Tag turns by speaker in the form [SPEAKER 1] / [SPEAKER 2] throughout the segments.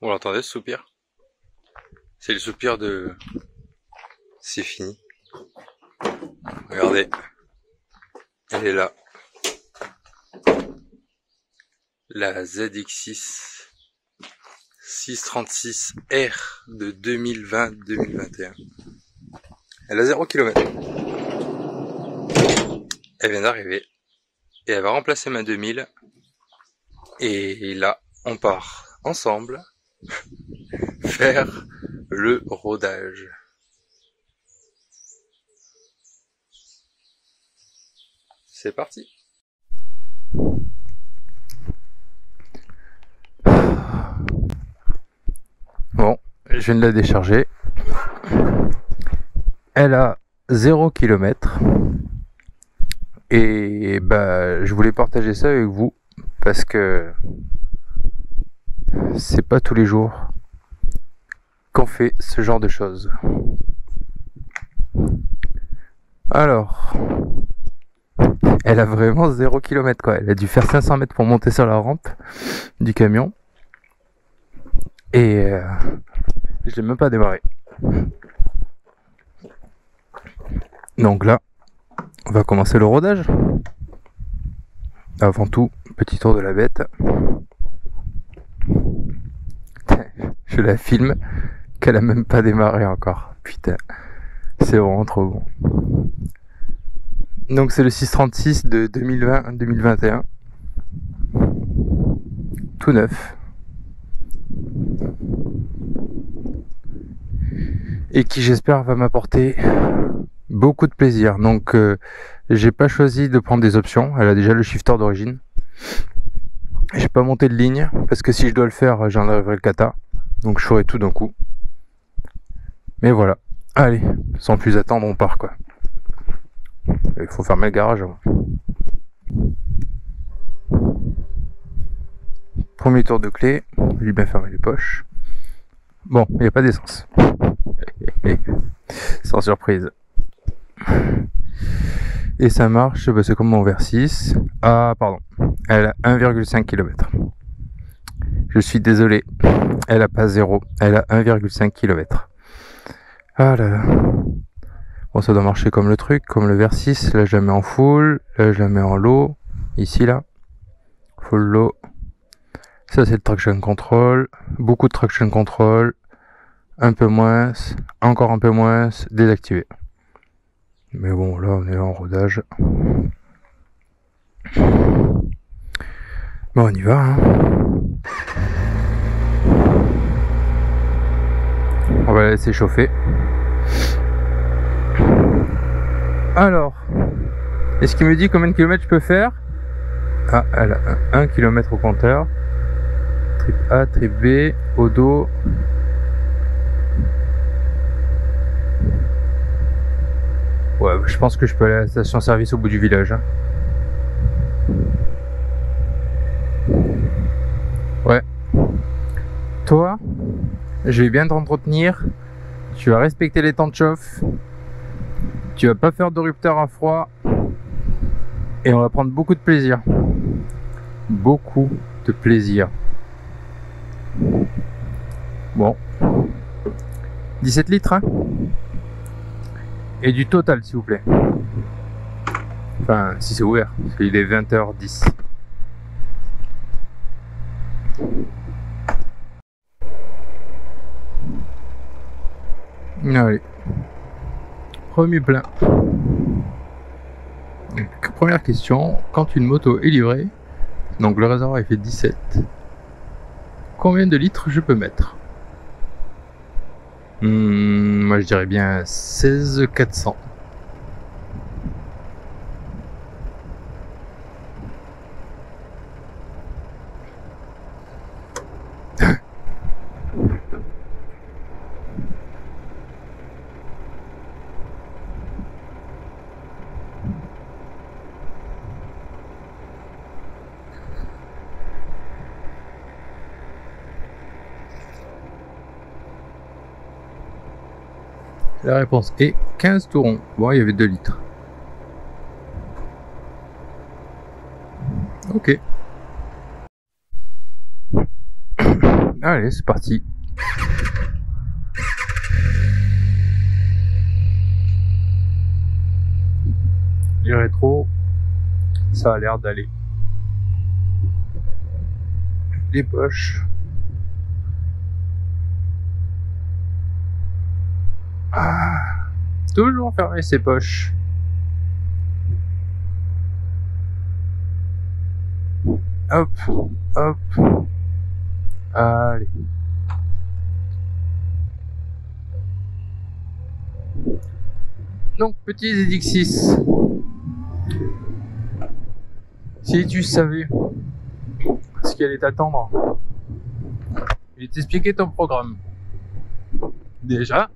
[SPEAKER 1] Vous l'entendez ce soupir? C'est le soupir de... C'est fini. Regardez. Elle est là. La ZX6 636R de 2020-2021. Elle a 0 km. Elle vient d'arriver. Et elle va remplacer ma 2000. Et là, on part ensemble faire le rodage. C'est parti. Bon, je viens de la décharger. Elle a 0 km. Et bah je voulais partager ça avec vous parce que c'est pas tous les jours qu'on fait ce genre de choses. Alors, elle a vraiment 0 km quoi. Elle a dû faire 500 mètres pour monter sur la rampe du camion. Et euh, je l'ai même pas démarré. Donc là, on va commencer le rodage. Avant tout, petit tour de la bête. Je la filme qu'elle a même pas démarré encore. Putain, c'est vraiment trop bon. Donc c'est le 636 de 2020-2021. Tout neuf. Et qui j'espère va m'apporter beaucoup de plaisir. Donc euh, j'ai pas choisi de prendre des options. Elle a déjà le shifter d'origine. J'ai pas monté de ligne parce que si je dois le faire, j'enlèverai le kata. Donc je ferai tout d'un coup. Mais voilà. Allez, sans plus attendre, on part quoi. Il faut fermer le garage avant. Premier tour de clé. J'ai bien fermé les poches. Bon, il n'y a pas d'essence. Sans surprise. Et ça marche, bah, c'est comme mon Versys. Ah, pardon. Elle a 1,5 km. Je suis désolé. Elle a pas 0. Elle a 1,5 km. Ah là là. Bon, ça doit marcher comme le truc, comme le Versys. Là, je mets en full. Là, je la mets en low. Ici, là. Full low. Ça, c'est le traction control. Beaucoup de traction control. Un peu moins. Encore un peu moins. Désactivé. Mais bon, là, on est en rodage. Bon, on y va. Hein. On va la laisser chauffer. Alors, est-ce qu'il me dit combien de kilomètres je peux faire? Ah, elle a 1 km au compteur. Trip A, trip B, au dos. Ouais, je pense que je peux aller à la station-service au bout du village. Hein. Ouais. Toi, je vais bien t'entretenir. Tu vas respecter les temps de chauffe. Tu vas pas faire de rupteur à froid. Et on va prendre beaucoup de plaisir. Beaucoup de plaisir. Bon. 17 litres, hein et du total, s'il vous plaît. Enfin, si c'est ouvert. Il est 20h10. Allez. Premier plein. première question. Quand une moto est livrée, donc le réservoir il fait 17, combien de litres je peux mettre? Hmm, moi je dirais bien 16 La réponse est 15 tourons. Bon, il y avait 2 litres. Ok. Allez, c'est parti. Les rétro, ça a l'air d'aller. Les poches. Ah, toujours fermer ses poches. Hop, hop. Allez. Donc, petit Edixis. Si tu savais ce qui allait t'attendre, je vais t'expliquer ton programme. Déjà,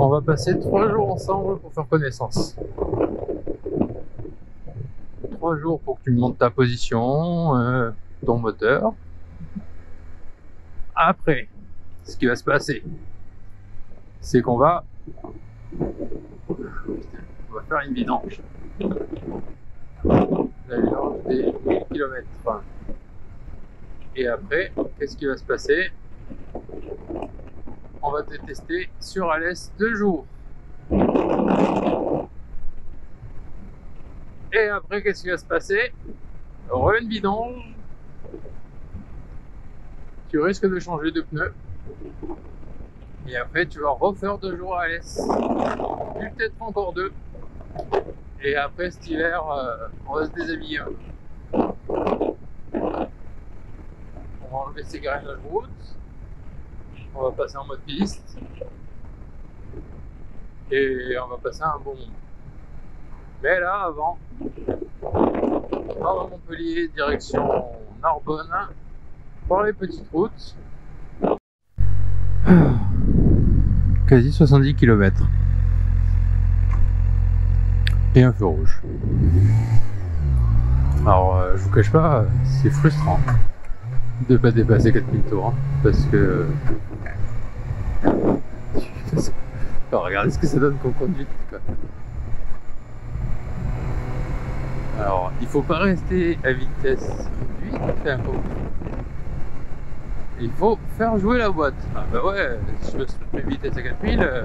[SPEAKER 1] on va passer trois jours ensemble pour faire connaissance. Trois jours pour que tu me montes ta position, euh, ton moteur. Après, ce qui va se passer, c'est qu'on va, faire une vidange. La vidange des 1000 km. Et après, qu'est-ce qui va se passer? On va te tester sur Alès deux jours. Et après, qu'est-ce qui va se passer? Re une vidange tu risques de changer de pneu. Et après, tu vas refaire deux jours à l'est. Peut-être encore deux. Et après cet hiver, euh, on va se déshabiller. On va enlever ses graines de route. On va passer en mode piste. Et on va passer un bon moment. Mais là, avant, on va à Montpellier, direction Narbonne par les petites routes. Quasi 70 km. Et un feu rouge. Alors, euh, je vous cache pas, c'est frustrant de pas dépasser 4000 tours. Hein, parce que. Alors, regardez ce que ça donne comme conduite. Alors, il faut pas rester à vitesse réduite, il faut faire jouer la boîte. Ah bah ouais, si je veux vitesse à 4000, euh...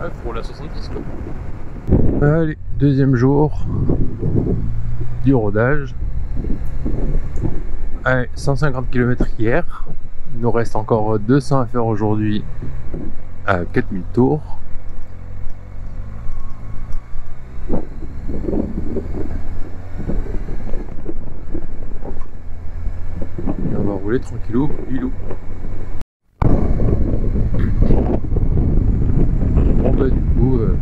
[SPEAKER 1] ouais, faut la 70 quoi. Allez, deuxième jour du rodage. Allez, 150 km hier. Il nous reste encore 200 à faire aujourd'hui à 4000 tours. rouler tranquillou, bilou. Bon bah du coup, euh,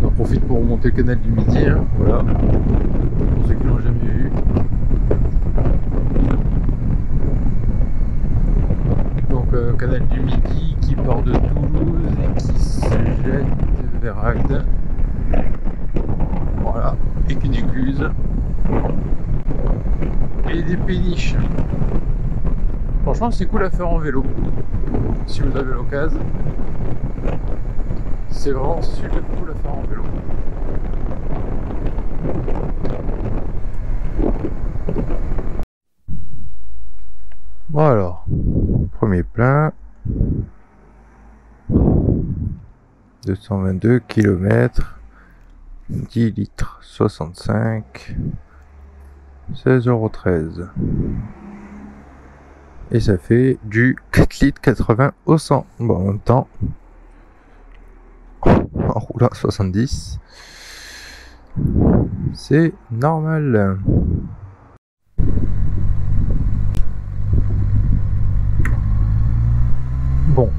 [SPEAKER 1] on en profite pour remonter le canal du Midi, hein, voilà, pour ceux qui jamais canal du Midi qui part de Toulouse et qui se jette vers Agde. Voilà, et qu'une écluse. Et des péniches. Franchement, c'est cool à faire en vélo. Si vous avez l'occasion. C'est vraiment super cool à faire en vélo. Bon alors, premier plein. 222 km. 10 litres 65. 16,13€. Et ça fait du 4 litres 80 au 100. Bon, en même temps, en roulant 70, c'est normal. Bon,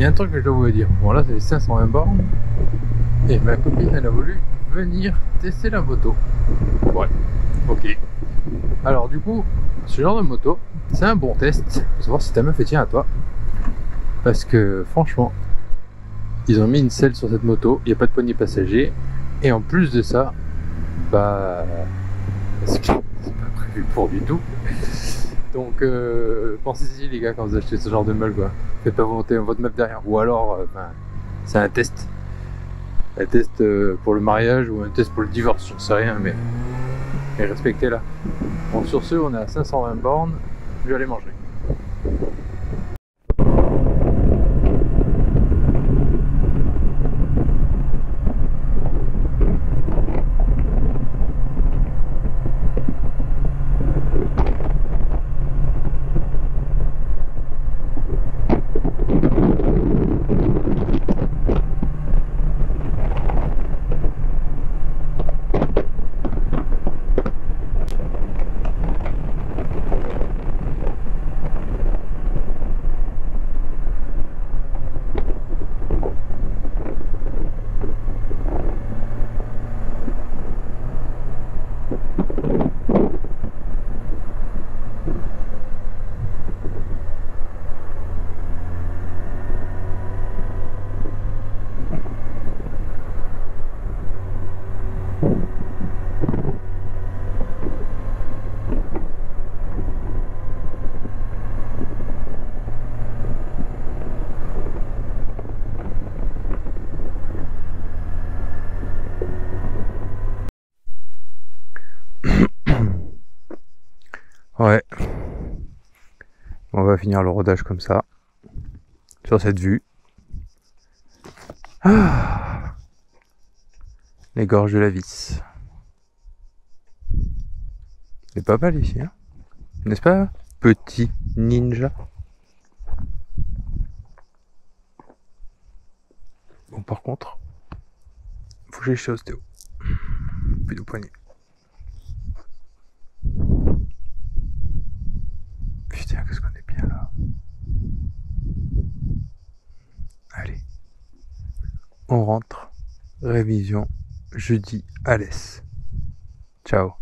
[SPEAKER 1] il y a un truc que je dois vous dire. Bon, là, c'est 520 bornes. Et ma copine, elle a voulu venir tester la moto. Ouais, ok. Alors, du coup, ce genre de moto, c'est un bon test pour savoir si ta meuf est tient à toi. Parce que franchement, ils ont mis une selle sur cette moto, il n'y a pas de poignée passager. Et en plus de ça, bah. C'est pas prévu pour du tout. Donc euh, pensez-y les gars quand vous achetez ce genre de meule quoi. Faites pas monter votre meuf derrière. Ou alors ben, c'est un test. Un test euh, pour le mariage ou un test pour le divorce, je sais rien mais, mais respectez-la. Bon, sur ce, on est à 520 bornes. Je vais aller manger. Ouais. On va finir le rodage comme ça. Sur cette vue. Ah. Les gorges de la vis. C'est pas mal ici, hein N'est-ce pas, petit ninja? Bon, par contre, faut que j'aille chez Ostéo. Puis du poignet. Putain, qu'est-ce qu'on est bien là. Allez. On rentre. Révision jeudi à l'Est. Ciao.